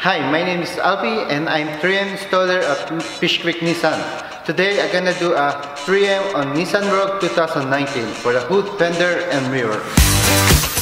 Hi, my name is Alfie and I'm 3M installer at Fish Creek Nissan. Today I'm gonna do a 3M on Nissan Rogue 2019 for the hood, fender, and mirror.